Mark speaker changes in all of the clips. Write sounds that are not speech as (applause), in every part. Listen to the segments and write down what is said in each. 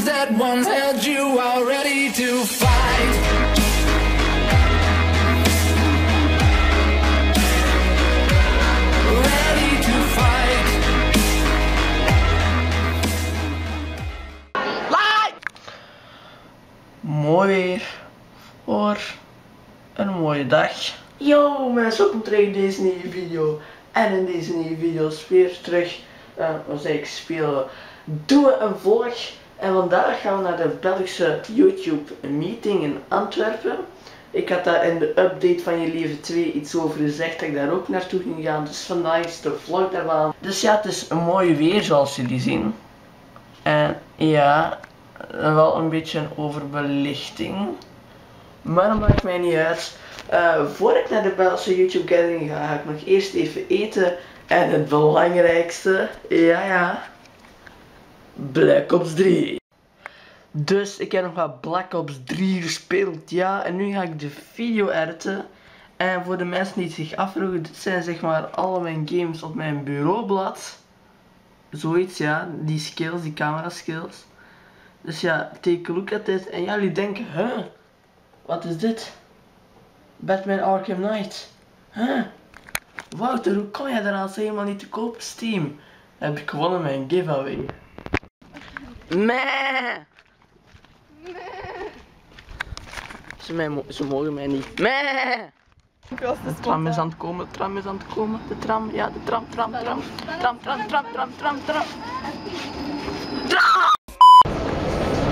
Speaker 1: arms that once held you are ready to fight. Ready to fight.
Speaker 2: Mooi weer voor een mooie dag. Yo mensen, welkom terug in deze nieuwe video. En in deze nieuwe video is weer terug, uh, wat zei ik, spelen Doe een Volg. En vandaag gaan we naar de Belgische YouTube meeting in Antwerpen. Ik had daar in de update van Je Leven 2 iets over gezegd dat ik daar ook naartoe ging gaan. Dus vandaag is de vlog daarvan. Dus ja, het is een mooi weer zoals jullie zien. En ja, wel een beetje overbelichting. Maar dat maakt mij niet uit. Uh, voor ik naar de Belgische YouTube Gathering ga, ga ik nog eerst even eten. En het belangrijkste, ja ja, Black Ops 3. Dus ik heb nog wat Black Ops 3 gespeeld, ja. En nu ga ik de video editen. En voor de mensen die zich afvragen, dit zijn zeg maar alle mijn games op mijn bureaublad. Zoiets, ja. Die skills, die camera skills. Dus ja, take a look at dit. En jullie denken, huh? Wat is dit? Batman Arkham Knight. Huh? Wouter, hoe kom jij eraan? Ze helemaal niet te koop op Steam. Heb ik gewonnen mijn giveaway. Meh! Ze, mij mo- ze mogen mij niet. Meh! De tram is aan het komen, de tram is aan het komen. De tram, ja, de tram, tram, tram. Tram, tram, tram, tram, tram, tram. Tram!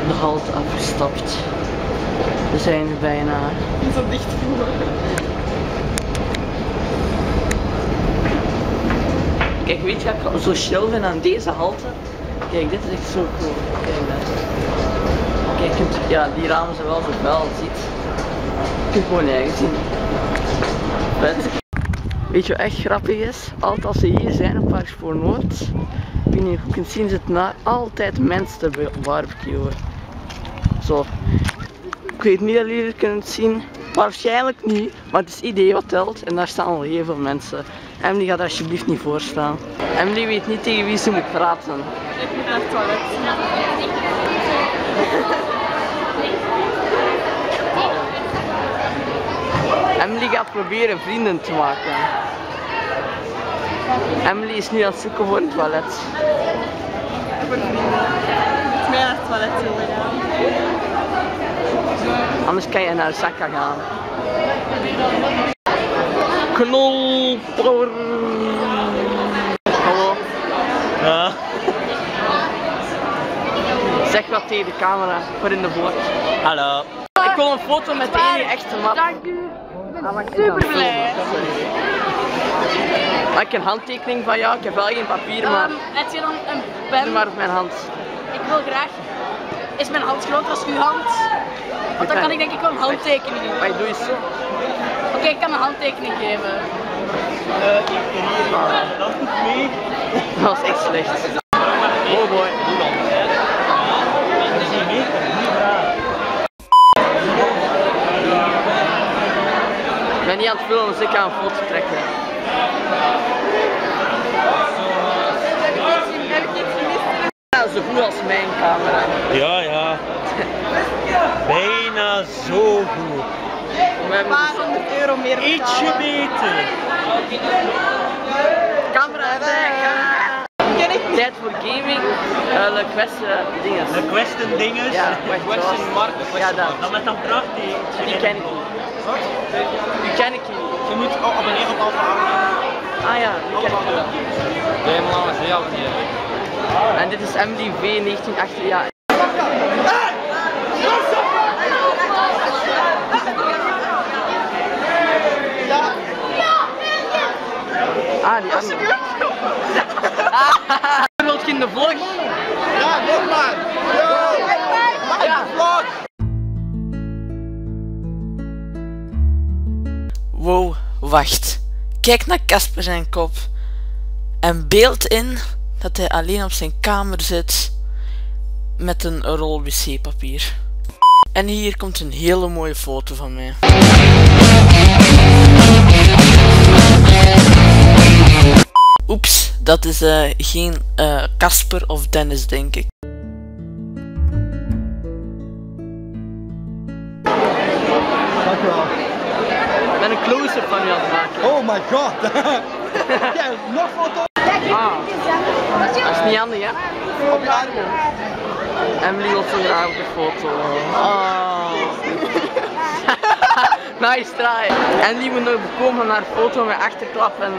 Speaker 2: De halte afgestapt. We zijn er bijna.
Speaker 3: Zo dicht.
Speaker 2: Kijk, weet je ik zo chill vind aan deze halte? Kijk, dit is echt zo cool. Kijk. Kijk, ja, die ramen zijn wel fel, ziet. Je kunt gewoon nergens zien. Weet je wat echt grappig is? Altijd als ze hier zijn op Parks voor Noord, ik weet niet je kunt zien, zitten daar altijd mensen te ba- barbecuen. Zo. Ik weet niet of jullie het kunnen zien. Waarschijnlijk niet, maar het is idee wat telt en daar staan al heel veel mensen. Emily gaat alsjeblieft niet voor staan. Emily weet niet tegen wie ze moet praten.
Speaker 3: Ik (laughs) toilet.
Speaker 2: Emily gaat proberen vrienden te maken. Emily is nu aan het zoeken voor een toilet.
Speaker 3: Ik mee naar het toilet.
Speaker 2: Anders kan je naar Zakka gaan. Knol. Hallo.
Speaker 4: Ja.
Speaker 2: Zeg wat tegen de camera voor in de vlog.
Speaker 4: Hallo.
Speaker 2: Ik wil een foto met de ene echte mat.
Speaker 3: Dank u.
Speaker 2: Ik
Speaker 3: super
Speaker 2: kan filmen,
Speaker 3: blij.
Speaker 2: Maar ik een handtekening van jou, ik heb wel geen papier, maar
Speaker 3: Um, heb je dan een
Speaker 2: doe
Speaker 3: pen?
Speaker 2: maar op mijn hand.
Speaker 3: Ik wil graag. Is mijn hand groter als uw hand? Want dan kan ik denk ik wel een handtekening doen.
Speaker 2: Maar doe eens zo.
Speaker 3: Oké, ik kan een handtekening geven.
Speaker 4: Dat doet mee.
Speaker 2: Dat was echt slecht. Oh boy. Ik ben niet aan het filmen, dus ik ga een foto trekken. Ja, zo goed als mijn camera.
Speaker 4: Ja, ja. (laughs) Bijna zo goed.
Speaker 2: We hebben
Speaker 3: Een paar honderd euro meer
Speaker 4: Ietsje beter.
Speaker 2: camera
Speaker 3: Ken ik niet.
Speaker 2: Tijd voor gaming. Uh, de quest uh, dingen.
Speaker 4: De question dinges.
Speaker 2: Ja, question mark. Ja, dat.
Speaker 4: Dan met dat prachtig.
Speaker 2: Die ken ik niet. Die ken ik niet.
Speaker 4: Je moet abonneren op Alpha
Speaker 2: Ah ja, die ken ik wel.
Speaker 4: Helemaal abonneren.
Speaker 2: En dit is MDV 1980. Ja. Ah, die andere. (laughs) Wilt je in de vlog?
Speaker 4: Ja, nog maar. Ja, vlog.
Speaker 2: Wow, wacht. Kijk naar Casper zijn kop. En beeld in dat hij alleen op zijn kamer zit met een rol wc-papier. En hier komt een hele mooie foto van mij. Oeps, dat is eh, geen eh, Casper of Dennis, denk ik. Dankjewel. Ik ben een close-up van je aan het maken.
Speaker 4: Oh my god! (laughs) ja, nog foto!
Speaker 2: Ah. Dat is niet handig, hè?
Speaker 4: Op je armen.
Speaker 2: Emily wil zo'n de foto. Oh nice try. En die moet nog bekomen naar foto met achterklap en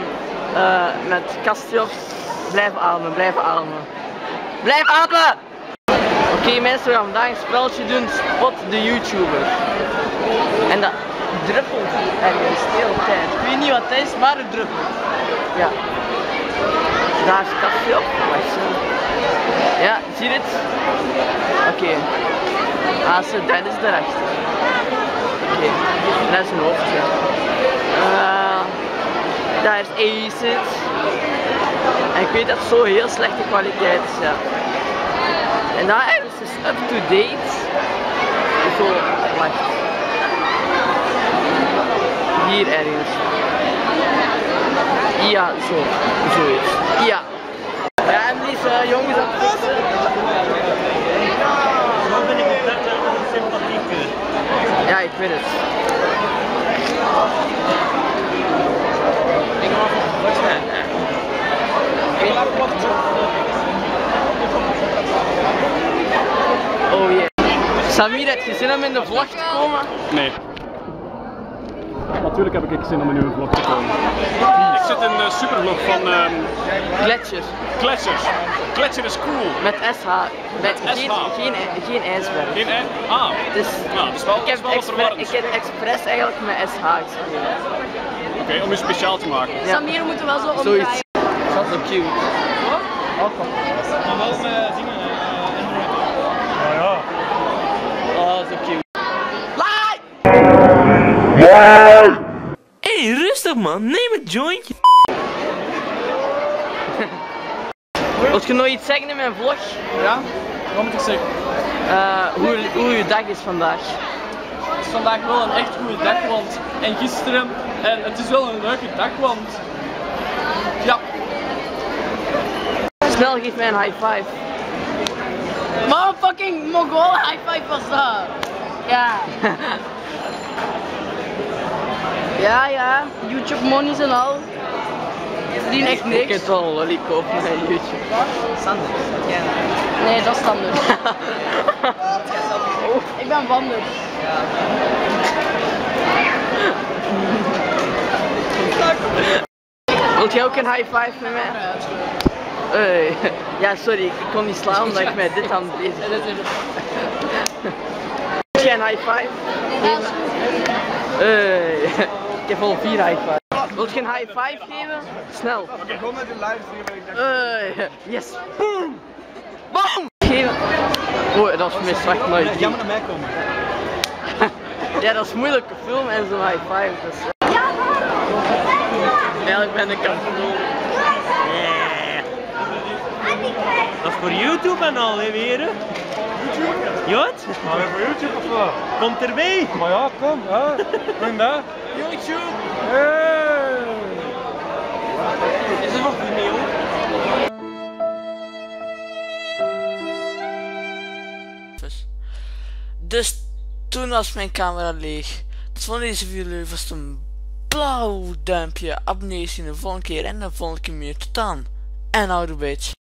Speaker 2: eh, met kastjes. Blijf ademen, blijf ademen. Blijf ademen! Oké mensen, we gaan vandaag een spelletje doen. Spot de YouTuber. En dat druppelt ergens de hele tijd. Ik weet niet wat het is, maar het druppelt. Ja. Daar is kastje op. Ja, zie je het? Oké. Ah, zo, dat is Oké, dat is een hoofdje. Eh, daar is Acid. En ik weet dat zo heel slechte kwaliteit is, ja. En daar is dus up to date. Zo, wacht. Hier ergens. Ja, zo. Zoiets. Ja. Ja, Emily is uh, jongens het fixen.
Speaker 4: Zo ben ik een vette sympathieke.
Speaker 2: Ja, ik weet het. Ik ga even wat zijn. Oh jee. Samir, heb je zin om in de vlog te komen?
Speaker 5: Nee. Natuurlijk heb ik zin om in uw vlog te komen. Ik zit in de supervlog van ehm
Speaker 2: Gletsjer.
Speaker 5: Gletsjers. Gletsjer is cool.
Speaker 2: Met SH. Met geen,
Speaker 5: SH.
Speaker 2: geen, geen ijsberg.
Speaker 5: Geen ei- Ah,
Speaker 2: Dus
Speaker 5: nou, dat is wel,
Speaker 2: ik, heb
Speaker 5: wel verwarrend.
Speaker 2: ik heb expres eigenlijk met SH geschreven.
Speaker 5: Oké, om je speciaal te maken.
Speaker 2: Ja.
Speaker 3: Samir moet er wel zo
Speaker 2: Zoiets.
Speaker 3: omdraaien.
Speaker 2: Dat is zo cute.
Speaker 4: Maar wel met zingen.
Speaker 2: Oh, zo cute.
Speaker 6: Hé, hey, rustig man, neem een jointje.
Speaker 2: Wilt je nog iets zeggen in mijn vlog?
Speaker 7: Ja, wat moet ik zeggen?
Speaker 2: Eh, hoe, hoe je dag is vandaag?
Speaker 7: Het is vandaag wel een echt goede dag, want en gisteren, en het is wel een leuke dag, want ja,
Speaker 2: Snel, geef mij een high five.
Speaker 3: Maar fucking Mongol high five was dat. Ja. (laughs) ja, ja. YouTube monies en al. Echt
Speaker 2: Ik
Speaker 3: niks.
Speaker 2: heb wel een lolly kopen met YouTube.
Speaker 3: Nee, dat is anders. (laughs) Ik ben Wander.
Speaker 2: Wilt jij ook een high five met mij? Hey. Ja, sorry, ik kon niet slaan omdat ik met dit aan het bezig ben. Wilt jij een high five? Ik heb al vier high five. Wilt je een high five geven? Snel.
Speaker 4: Oké, gewoon met de livestream.
Speaker 2: Hey. Yes. Boom. Boom. Geven. Oh, dat is voor mij straks nooit.
Speaker 4: jij moet naar mij komen. (laughs)
Speaker 2: Ja, dat is moeilijk te filmen en zo'n high five. Dus. Eigenlijk ben ik aan het doen.
Speaker 6: Dat is voor YouTube en al, hè, weer. Jot?
Speaker 4: Maar weer voor YouTube of wat?
Speaker 6: Komt erbij.
Speaker 4: Maar ja, kom, hè. (laughs) Kom daar.
Speaker 6: YouTube.
Speaker 4: Hey.
Speaker 8: Dus toen was mijn camera leeg. Dus vond deze video vast een blauw duimpje, abonneer je de volgende keer en de volgende keer meer tot dan. En oude bitch.